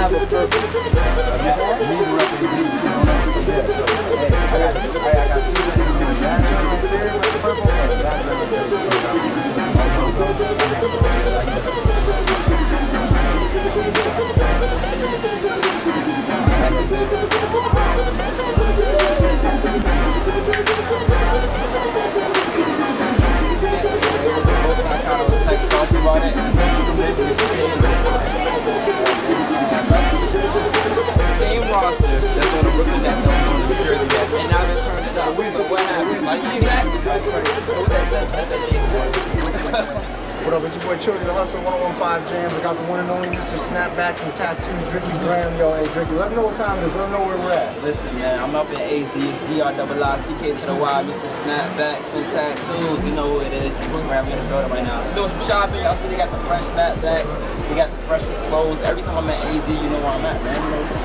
have a repping G, you What up, it's your boy Chilly, the Hustle 1015 Jamz. I got the one and only Mr. Snapbacks and Tattoos, Driicky Graham. Yo, hey, Driicky, let me know what time it is. Let me know where we're at. Listen, man, I'm up in AZ. It's D-R-I-I-C-K to the Y, Mr. Snapbacks and Tattoos. You know who it is. We're grabbing in the building right now. Doing some shopping. Y'all see they got the fresh snapbacks. We got the freshest clothes. Every time I'm at AZ, you know where I'm at, man.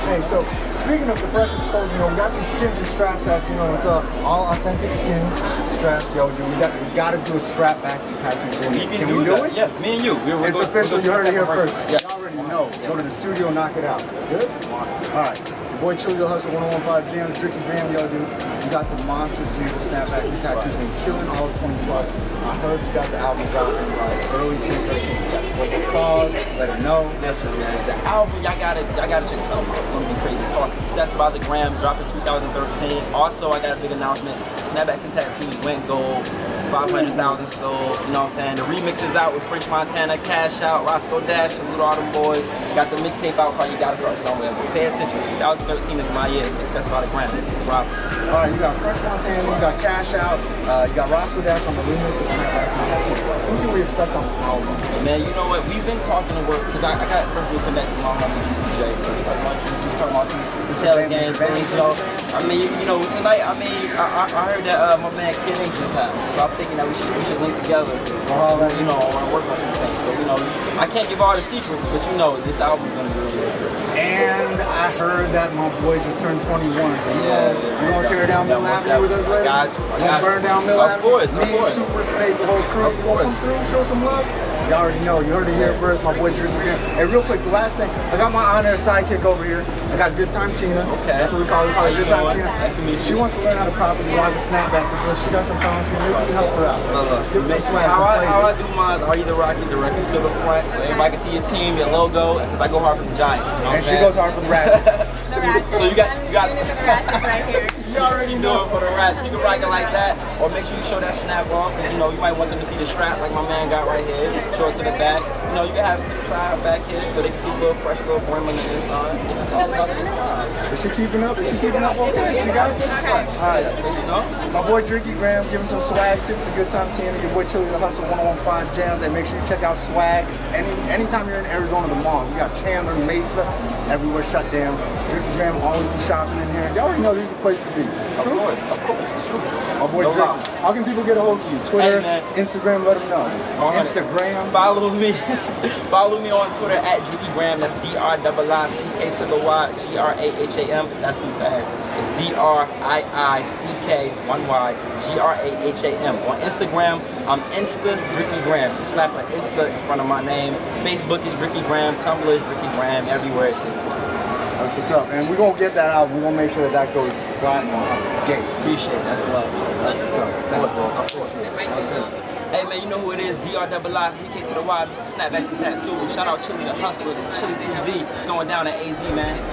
Hey, so speaking of the freshest clothes, you know, we got these Skinz and Strapz out, you know, it's uh, all authentic skins, straps. Yo, dude, we got we gotta do a strap backs and tattoos. can, we do, do it? Yes, me and you. We're, we're It's official. You heard it here first. Yeah. You already know. Go to the studio, knock it out. Good? All right. Boy Chilly the Hustle 1015 Jamz, Driicky Graham, yo, dude. You got the monster single snapbacks and tattoos been killing all of 2012. I heard you got the album dropping like early 2013. What's it called? Let it know. Listen, man, the album, y'all gotta, y'all gotta check this out. It's gonna be crazy. It's called Success by the Gram, dropped in 2013. Also, I got a big announcement. Snapbacks and Tattoos went gold. 500,000 sold, you know what I'm saying? The remix is out with French Montana, Cash Out, Roscoe Dash, Salute All Them Boys. Got the mixtape out called You Gotta Start Somewhere. But pay attention, 2013 is my year. Success by the Gram. All right, you got French Montana, you got Cash Out, uh, you got Roscoe Dash on the Snapbacks and. Who can we expect on the album? Man, you know what? We've been talking to work because I, I got personal connects with my homie GCJ. So we talking about GC, we talking about some, some sales game things, you know. I mean, you, you know, tonight, I mean, I, I, heard that uh, my man Kid Ink's in town. So I'm thinking that we should we should link together. All that- You know, I want to work on some things. So you know, I can't give all the secrets, but you know, this album's gonna be really good. And I heard that my boy just turned 21, so you Yeah, know, yeah, you gonna yeah. tear down Mill Avenue with us later? Got you, burn down Mill Of Avenue? course, of Me, course. Super Snake, the whole crew. Of You gonna come through, show some love? Y'all already know. You heard it here first. My boy Drew again. Hey, real quick, the last thing. I got my honorary sidekick over here. I got Good Time Tina. Okay. That's what we call her. We call her Good Time? Tina. Nice to meet you. She wants to learn how to properly log a snapback. So she got some problems here. Maybe we can help her out. Give some how, I, how I do mine, I either rock it directly to the front so everybody can see your team, your logo, because I go hard for the Giants. You know And I'm she saying? goes hard for the Ratchets. The ratchets. So you got- you got- I'm doing for the ratchets right here. You already know it for the rats. You can rock it like that, or make sure you show that snap off, because you know you might want them to see the strap like my man got right here. Show it to the back. You know you can have it to the side back here, so they can see a little fresh little brim on the inside. It's just all about the inside. Is she keeping up? Is she keeping up? Okay, she got it. All right. So you know. My boy Driicky Graham giving some swag tips, a good time Tina. Your boy Chilly the Hustle 1015 Jamz. And make sure you check out Swagg. Any anytime you're in Arizona, the mall. We got Chandler, Mesa, everywhere shut down. Driicky Graham always be shopping in here. Y'all already know these are the place to be. Of course, of course, it's true. My boy No. How can people get a hold of you? Twitter, Hey. Instagram, let them know. 100. Instagram. Follow me. Follow me on Twitter at Driicky Graham. That's D R I I C K to the Y G R A H A M. That's too fast. It's D R I I C K one Y G R A H A M. On Instagram, I'm Insta Driicky Graham. Just slap an Insta in front of my name. Facebook is Driicky Graham. Tumblr is Driicky Graham. Everywhere Driicky Graham. That's what's up. And we're going to get that out. We're going to make sure that that goes platinum. Gates. Appreciate it. That's love. That's what's up. That's of course. Of course. Hey man, you know who it is, DRIICK to the Y, Mr. Snapbacks and Tattoo. Shout out Chilly the Hustler, Chilly TV. It's going down at AZ, man.